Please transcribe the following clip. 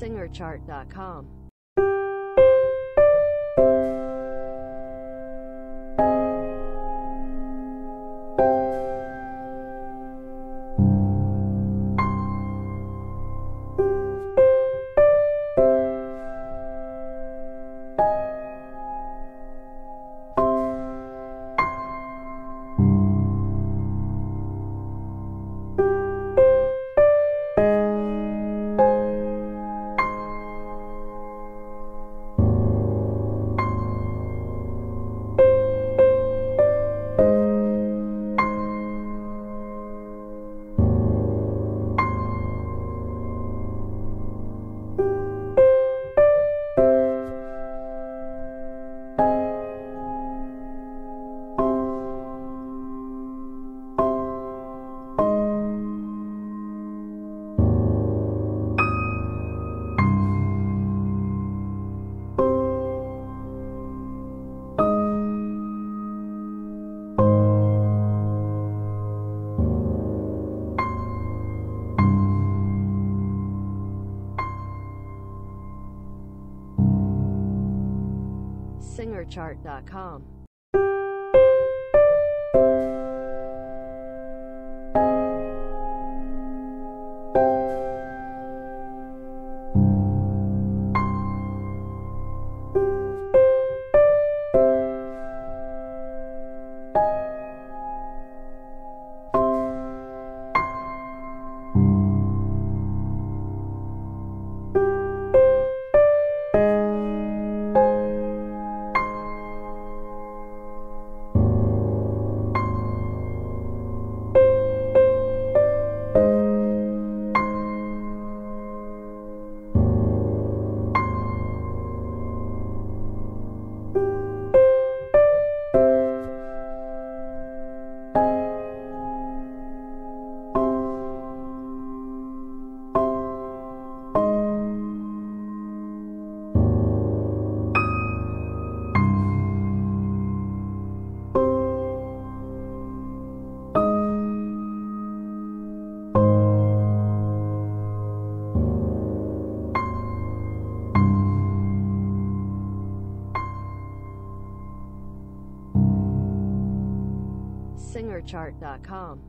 SingerChart.com. SingerChart.com. singerchart.com.